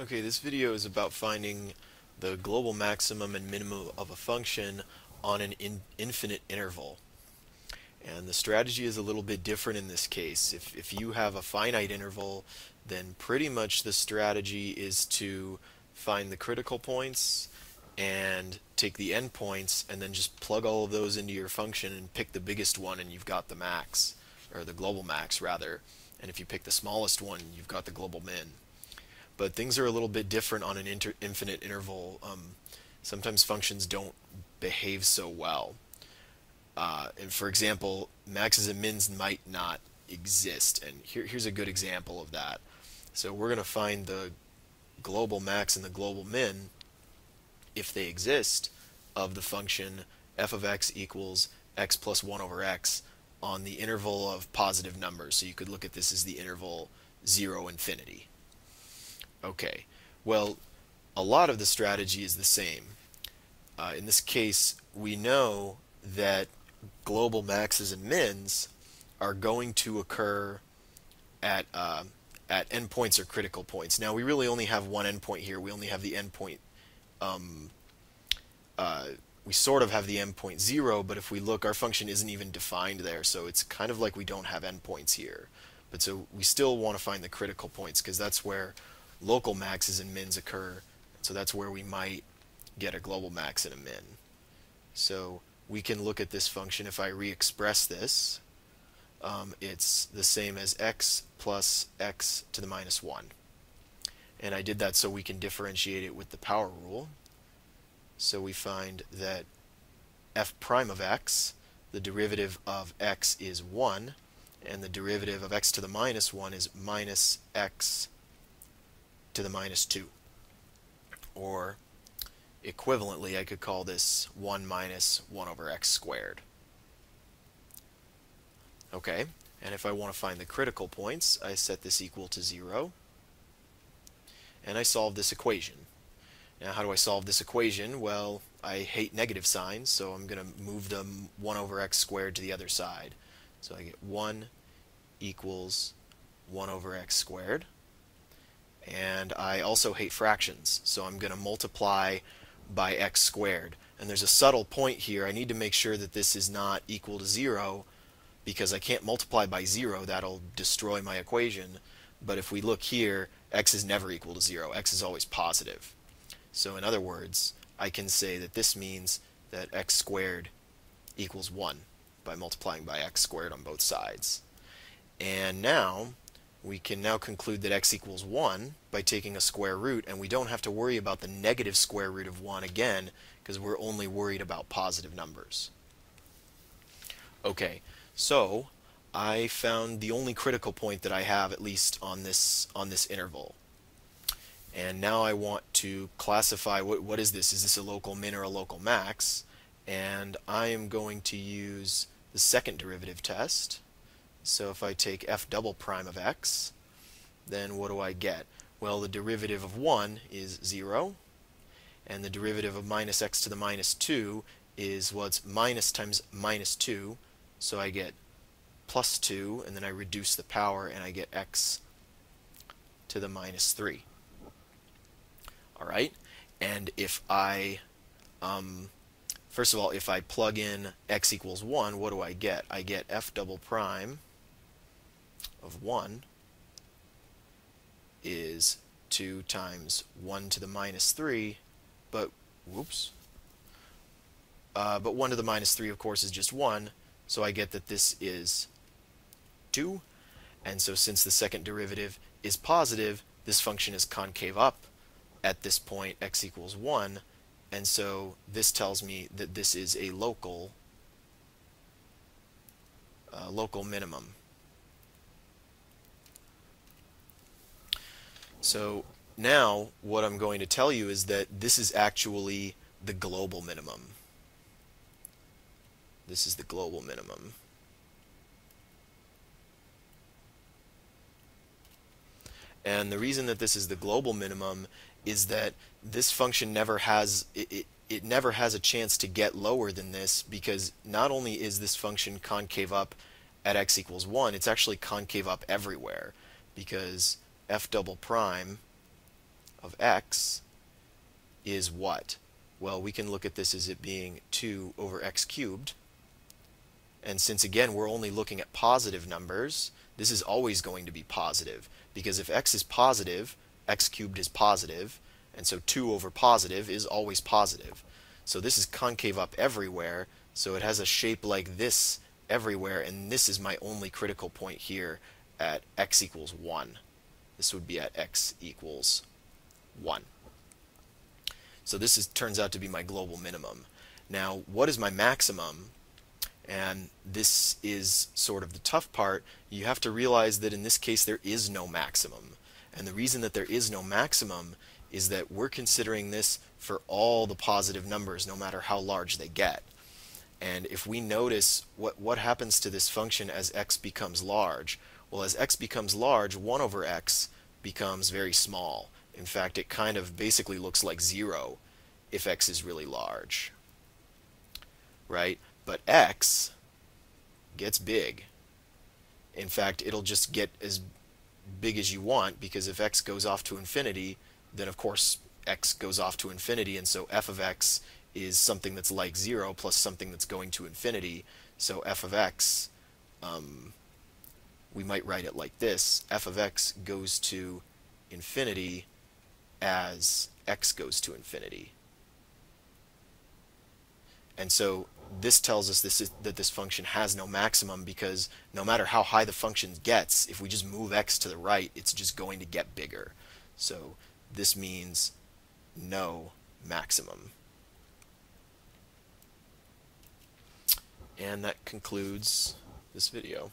Okay, this video is about finding the global maximum and minimum of a function on an in infinite interval. And the strategy is a little bit different in this case. If, if you have a finite interval, then pretty much the strategy is to find the critical points and take the endpoints and then just plug all of those into your function and pick the biggest one and you've got the max, or the global max rather. And if you pick the smallest one, you've got the global min but things are a little bit different on an infinite interval. Um, sometimes functions don't behave so well. Uh, and for example, maxes and mins might not exist. And here, here's a good example of that. So we're going to find the global max and the global min, if they exist, of the function f of x equals x plus 1 over x on the interval of positive numbers. So you could look at this as the interval 0 infinity. Okay, well, a lot of the strategy is the same. Uh, in this case, we know that global maxes and mins are going to occur at uh, at endpoints or critical points. Now, we really only have one endpoint here. We only have the endpoint. Um, uh, we sort of have the endpoint 0, but if we look, our function isn't even defined there, so it's kind of like we don't have endpoints here. But so we still want to find the critical points, because that's where local maxes and mins occur. So that's where we might get a global max and a min. So we can look at this function. If I re-express this, um, it's the same as x plus x to the minus 1. And I did that so we can differentiate it with the power rule. So we find that f prime of x, the derivative of x is 1, and the derivative of x to the minus 1 is minus x to the minus 2. Or equivalently, I could call this 1 minus 1 over x squared. Okay, and if I want to find the critical points, I set this equal to 0, and I solve this equation. Now, how do I solve this equation? Well, I hate negative signs, so I'm going to move the 1 over x squared to the other side. So I get 1 equals 1 over x squared and I also hate fractions so I'm going to multiply by x squared. And there's a subtle point here. I need to make sure that this is not equal to 0 because I can't multiply by 0 that'll destroy my equation. But if we look here x is never equal to 0 x is always positive. So in other words I can say that this means that x squared equals 1 by multiplying by x squared on both sides. And now we can now conclude that x equals 1 by taking a square root, and we don't have to worry about the negative square root of 1 again, because we're only worried about positive numbers. Okay, so I found the only critical point that I have, at least on this, on this interval. And now I want to classify, what, what is this? Is this a local min or a local max? And I am going to use the second derivative test. So if I take f double prime of x, then what do I get? Well, the derivative of 1 is 0, and the derivative of minus x to the minus 2 is what's well, minus times minus 2, so I get plus 2, and then I reduce the power, and I get x to the minus 3. Alright, and if I, um, first of all, if I plug in x equals 1, what do I get? I get f double prime of 1 is 2 times 1 to the minus 3, but, whoops, uh, but 1 to the minus 3, of course, is just 1, so I get that this is 2, and so since the second derivative is positive, this function is concave up at this point, x equals 1, and so this tells me that this is a local uh, local minimum. So now what I'm going to tell you is that this is actually the global minimum. This is the global minimum. And the reason that this is the global minimum is that this function never has it, it, it never has a chance to get lower than this because not only is this function concave up at x equals 1, it's actually concave up everywhere because f double prime of x is what? Well, we can look at this as it being 2 over x cubed. And since again we're only looking at positive numbers, this is always going to be positive because if x is positive, x cubed is positive, and so 2 over positive is always positive. So this is concave up everywhere, so it has a shape like this everywhere, and this is my only critical point here at x equals 1. This would be at x equals 1. So this is, turns out to be my global minimum. Now, what is my maximum? And this is sort of the tough part. You have to realize that in this case there is no maximum. And the reason that there is no maximum is that we're considering this for all the positive numbers, no matter how large they get. And if we notice what, what happens to this function as x becomes large, well, as x becomes large, 1 over x becomes very small. In fact, it kind of basically looks like 0 if x is really large. Right? But x gets big. In fact, it'll just get as big as you want because if x goes off to infinity, then of course x goes off to infinity, and so f of x is something that's like 0 plus something that's going to infinity. So f of x um, we might write it like this. f of x goes to infinity as x goes to infinity. And so this tells us this is, that this function has no maximum because no matter how high the function gets, if we just move x to the right, it's just going to get bigger. So this means no maximum. And that concludes this video.